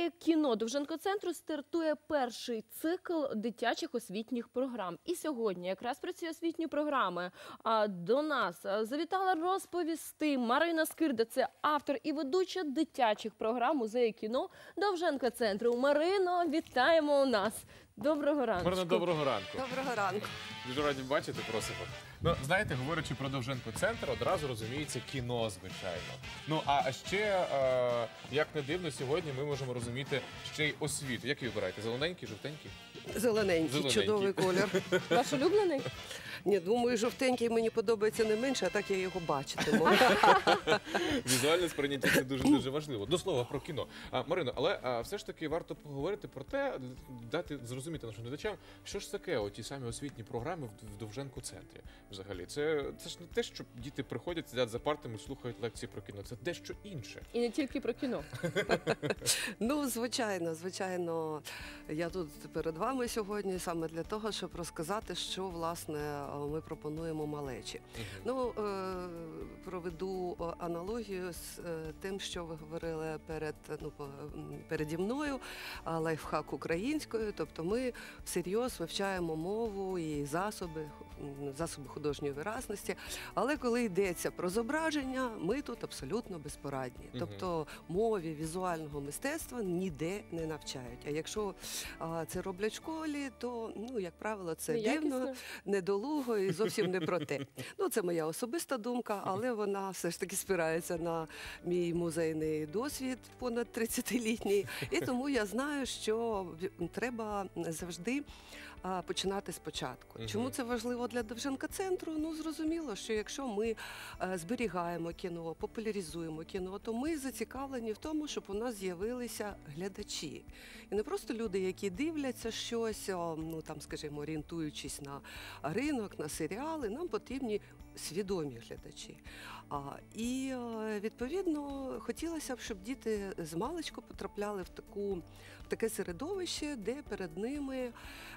музеї кіно Довженко-центру стартує перший цикл дитячих освітніх програм. І сьогодні якраз про ці освітні програми до нас завітала розповісти Марина Скирда. Це автор і ведуча дитячих програм музею кіно Довженко-центру. Марино, вітаємо у нас. Доброго ранку. Марина, доброго ранку. Доброго ранку. Дуже раді бачити, просимо. Ну, знаєте, говорячи про Довженко центр, одразу розуміється кіно, звичайно. Ну а ще, е, як не дивно, сьогодні ми можемо розуміти ще й освіту. Як ви вибираєте? Зелененький, жовтенький? Зелененький, Зелененький. чудовий колір. Ваш улюблений? Ні, думаю, жовтенький мені подобається не менше, а так я його бачитиму. Візуальне сприйняття це дуже дуже важливо. До слова про кіно. А, Марино, але а, все ж таки варто поговорити про те, дати зрозуміти нашим глядачам, що ж таке оті самі освітні програми в, в Довженко центрі. Взагалі, це, це ж не те, що діти приходять, сидять за партами, слухають лекції про кіно. Це дещо інше. І не тільки про кіно. Ну, звичайно, звичайно, я тут перед вами сьогодні саме для того, щоб розказати, що власне ми пропонуємо малечі. Ну, е, проведу е, аналогію з е, тим, що ви говорили перед ну по- переді мною, а, лайфхак українською. Тобто, ми всерйоз вивчаємо мову і засоби, засоби художньої виразності. Але коли йдеться про зображення, ми тут абсолютно безпорадні. Тобто мові візуального мистецтва ніде не навчають. А якщо а, це роблять в школі, то ну як правило, це дивно, Неякісно. Недолуго і зовсім не про те. Ну, це моя особиста думка, але вона все ж таки спирається на мій музейний досвід понад 30-літній. І тому я знаю, що треба завжди а, починати спочатку. Мгм. Чому це важливо для Довженка центру? Ну зрозуміло, що якщо ми е, зберігаємо кіно, популяризуємо кіно, то ми зацікавлені в тому, щоб у нас з'явилися глядачі. І не просто люди, які дивляться щось, ну там, скажімо, орієнтуючись на ринок, на серіали, нам потрібні свідомі глядачі. А, і е, відповідно хотілося б, щоб діти з маличку потрапляли в таку в таке середовище, де перед ними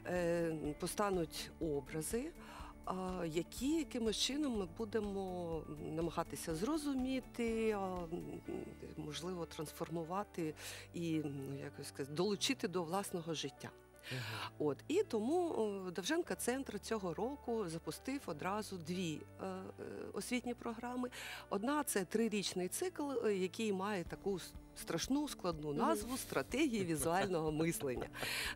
е, постануть образи. Які якимось чином ми будемо намагатися зрозуміти, можливо, трансформувати і ну, якось сказати, долучити до власного життя. От і тому Довженка центр цього року запустив одразу дві е, е, освітні програми. Одна це трирічний цикл, е, який має таку страшну складну назву стратегії візуального мислення.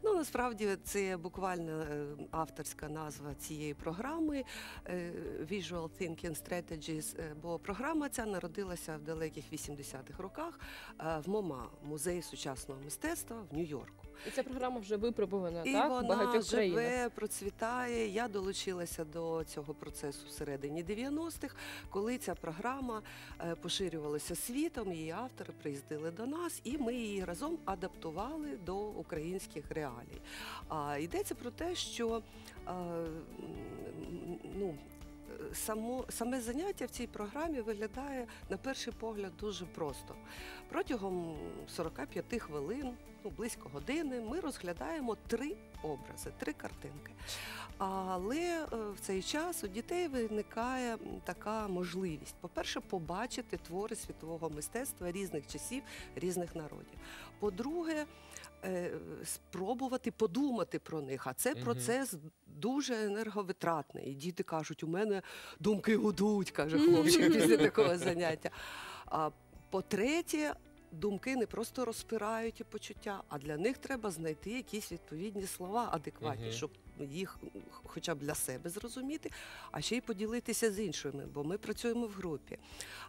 Ну насправді це буквально е, авторська назва цієї програми е, Visual Thinking Strategies, е, бо програма ця народилася в далеких 80-х роках в МОМА, музеї сучасного мистецтва в Нью-Йорку. І ця програма вже випробована, І так? вона багатьох живе, країнах. процвітає. Я долучилася до цього процесу всередині 90-х, коли ця програма поширювалася світом, її автори приїздили до нас, і ми її разом адаптували до українських реалій. А йдеться про те, що е, ну. Само саме заняття в цій програмі виглядає на перший погляд дуже просто. Протягом 45 хвилин, ну близько години, ми розглядаємо три образи, три картинки. Але е, в цей час у дітей виникає така можливість: по-перше, побачити твори світового мистецтва різних часів, різних народів. По-друге, е, спробувати подумати про них. А це угу. процес дуже енерговитратний. І діти кажуть, у мене думки гудуть, каже хлопчик після такого заняття. А по-третє, думки не просто розпирають і почуття, а для них треба знайти якісь відповідні слова адекватні, Мгм. щоб їх хоча б для себе зрозуміти, а ще й поділитися з іншими, бо ми працюємо в групі.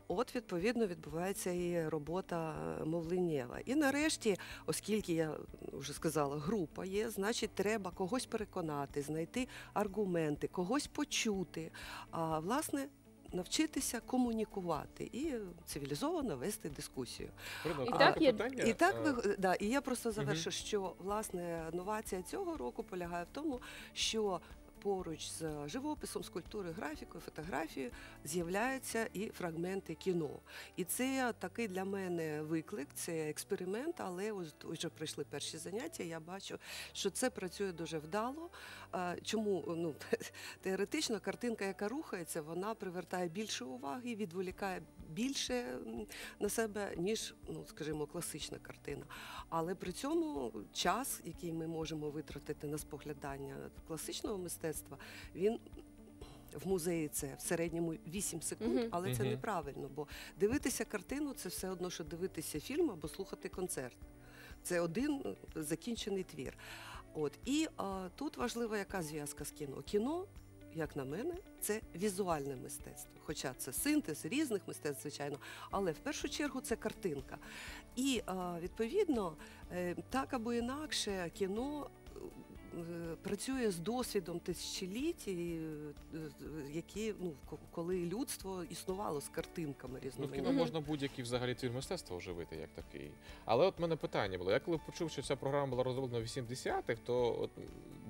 От, відповідно, відбувається і робота е, мовленнєва. І нарешті, оскільки я вже сказала, група є, значить, треба когось переконати, знайти аргументи, когось почути. А власне. Навчитися комунікувати і цивілізовано вести дискусію. І а так є- питання, І так ви да, і я просто завершу, що власне новація цього року полягає в тому, що поруч з живописом, скульптурою, графікою, фотографією з'являються і фрагменти кіно. І це такий для мене виклик, це експеримент, але вже пройшли перші заняття. Я бачу, що це працює дуже вдало. Чому ну теоретично картинка, яка рухається, вона привертає більше уваги, відволікає більше на себе, ніж, ну скажімо, класична картина. Але при цьому час, який ми можемо витратити на споглядання класичного мистецтва, він. В музеї це в середньому 8 секунд, Мгм. але це Мгм. неправильно, бо дивитися картину це все одно, що дивитися фільм або слухати концерт. Це один е, закінчений твір. От і а, тут важлива яка зв'язка з кіно. Кіно, як на мене, це візуальне мистецтво. Хоча це синтез різних мистецтв, звичайно, але в першу чергу це картинка. І а, відповідно, е, так або інакше, кіно. е, Працює з досвідом тисячоліть, е, які ну ко- коли людство існувало з картинками Ну, в кіно можна будь-який взагалі твір мистецтва оживити як такий. Але от мене питання було. Я коли почув, що ця програма була розроблена в 80-х, то от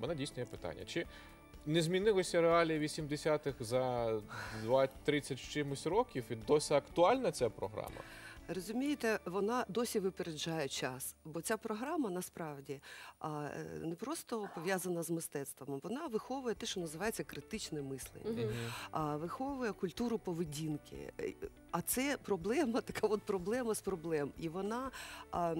мене дійсно є питання. Чи не змінилися реалії 80-х за 20-30 чимось років, і досі актуальна ця програма? Розумієте, вона досі випереджає час, бо ця програма насправді е, не просто пов'язана з мистецтвом, вона виховує те, що називається критичне мислення, виховує культуру поведінки. Е, А це проблема, така от проблема з проблем. І вона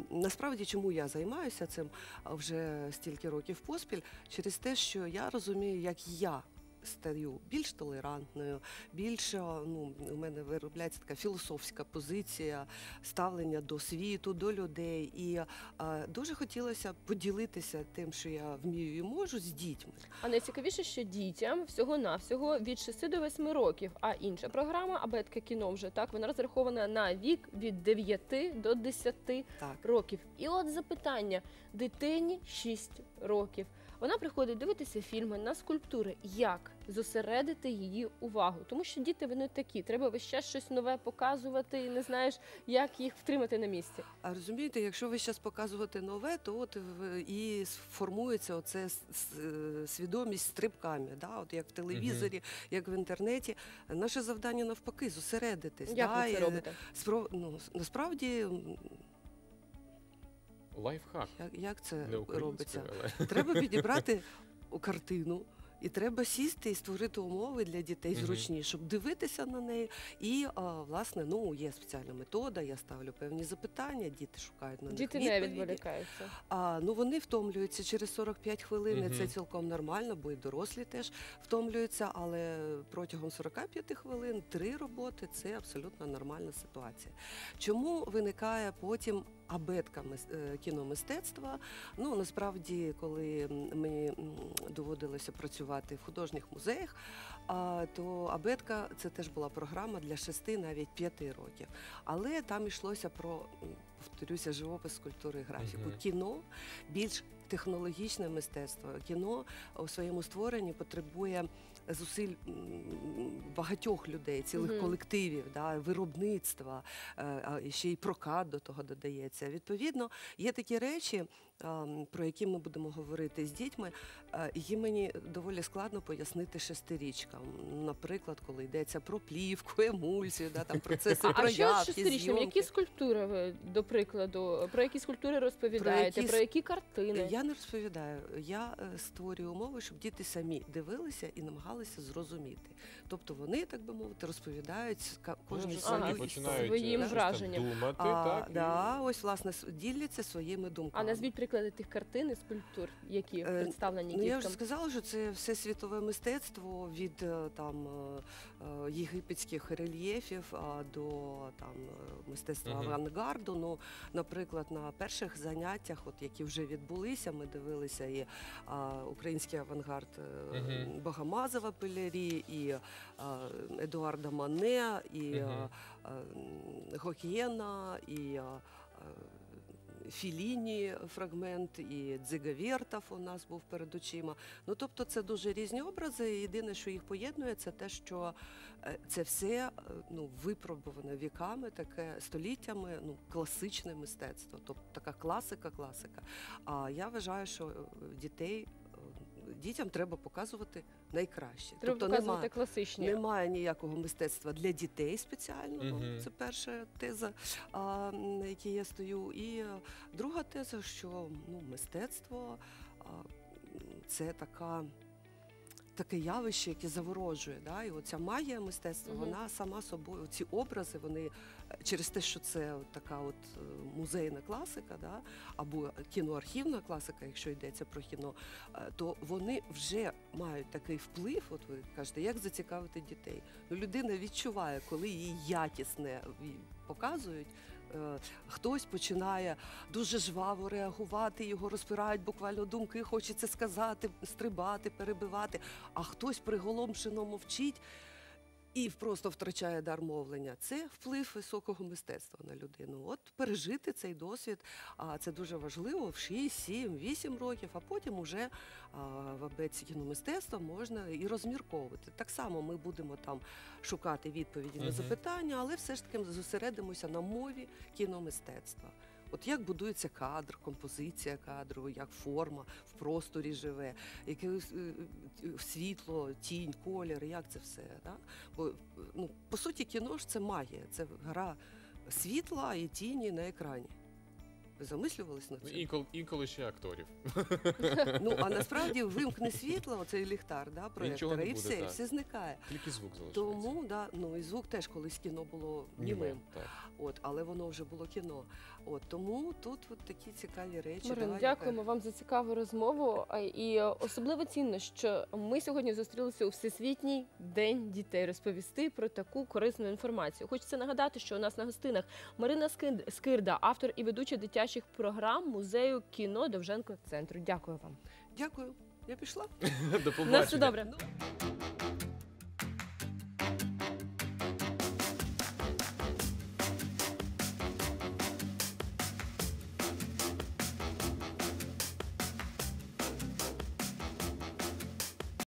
насправді чому я займаюся цим вже стільки років поспіль, через те, що я розумію, як я. Стаю більш толерантною, більш ну у мене виробляється така філософська позиція ставлення до світу, до людей. І а, дуже хотілося поділитися тим, що я вмію і можу з дітьми. А найцікавіше, що дітям всього-навсього від 6 до 8 років. А інша програма, абетка кіно вже так, вона розрахована на вік від 9 до 10 Так. років. І от запитання: дитині 6 років. Вона приходить дивитися фільми на скульптури. Як зосередити її увагу? Тому що діти вони такі. Треба весь час щось нове показувати, і не знаєш, як їх втримати на місці. А розумієте, якщо ви зараз показувати нове, то от в- і сформується оце свідомість стрибками, да? от як в телевізорі, як в інтернеті. Наше завдання навпаки зосередитись. Як да? ви і, це робите? спро- ну, насправді, Лайфхак. як, як це Не робиться? але Треба підібрати картину. І треба сісти і створити умови для дітей зручні, щоб дивитися на неї. І а, власне, ну є спеціальна метода. Я ставлю певні запитання, діти шукають на них Діти не відволікаються. А ну вони втомлюються через 45 хвилин. і Це цілком нормально, бо і дорослі теж втомлюються. Але протягом 45 хвилин три роботи це абсолютно нормальна ситуація. Чому виникає потім абетка е, кіномистецтва? Ну насправді, коли мені доводилося працювати в художніх музеях, то абетка це теж була програма для 6 навіть 5 років. Але там йшлося про повторюся, живопис, скульптури і графіку. Кіно більш технологічне мистецтво. Кіно у своєму створенні потребує зусиль багатьох людей, цілих угу. колективів, да, виробництва, е, а ще й прокат до того додається. Відповідно, є такі речі, про які ми будемо говорити з дітьми, е, які мені доволі складно пояснити шестирічкам. Наприклад, коли йдеться про плівку, емульсію, да, там процеси А, а що з шестирічним? зйомки. Які скульптури ви, до прикладу, про які скульптури розповідаєте, які про які картини? Я не розповідаю. Я е, створюю умови, щоб діти самі дивилися і намагалися зрозуміти. Тобто вони, так би мовити, розповідають Вони Ага. свою починають Своїм е, враженням. думати, А, так? і- да, ось власне діляться своїми А думками. назвіть приклади тих картин і скульптур, які Е, представлені Ну, я вже сказала, що це все світове мистецтво від е, там е, єгипетських рельєфів до там мистецтва Мгм. авангарду. Ну, наприклад, на перших заняттях, от які вже відбулися, ми дивилися і а, український авангард е, Мгм. Богомазова Пелері, і а, Едуарда Мане, і Мгм. а, а, Гокєна, і Філіні фрагмент, і Дзига у нас був перед очима. Ну тобто це дуже різні образи. Єдине, що їх поєднує, це те, що е, це все е, ну, випробуване віками, таке століттями, ну, класичне мистецтво, тобто така класика, класика. А я вважаю, що е, дітей. Дітям треба показувати найкраще. Треба тобто показувати немає, класичні. немає ніякого мистецтва для дітей спеціального. Мгм. Це перша теза, а, на якій я стою. І е, друга теза, що ну, мистецтво а, це така таке явище, яке заворожує. Да? І оця магія мистецтва, Мгм. вона сама собою, ці образи, вони через те, що це от така от е, музейна класика, да? або кіноархівна класика, якщо йдеться про кіно, е, то вони вже мають такий вплив. От ви кажете, як зацікавити дітей. Ну, людина відчуває, коли їй якісне показують. е, Хтось починає дуже жваво реагувати, його розпирають буквально думки, хочеться сказати, стрибати, перебивати, а хтось приголомшено мовчить і просто втрачає дар мовлення. Це вплив високого мистецтва на людину. От пережити цей досвід, а це дуже важливо в 6, 7, 8 років, а потім уже в абеці кіномистецтва можна і розмірковувати. Так само ми будемо там шукати відповіді на запитання, але все ж таки зосередимося на мові кіномистецтва. От як будується кадр, композиція кадру, як форма в просторі живе, яке е, е, світло, тінь, колір, як це все. Да? Бо е, ну, по суті, кіно ж це магія, це гра світла і тіні на екрані. Ви замислювались над Ну, цим? інколи, інколи ще акторів. Ну а насправді вимкне світло, оцей ліхтар, да, проєктора, не і буде, все, і так. все зникає. Тільки звук залишається. Тому да, ну і звук теж колись кіно було німим. Так. От, але воно вже було кіно. От тому тут от такі цікаві речі. Марин, Давай, дякуємо вам за цікаву розмову. А, І особливо цінно, що ми сьогодні зустрілися у Всесвітній день дітей розповісти про таку корисну інформацію. Хочеться нагадати, що у нас на гостинах Марина Скин- Скирда, автор і ведуча дитячих програм музею кіно Довженко центру. Дякую вам. Дякую. Я пішла. До На все добре. Ну,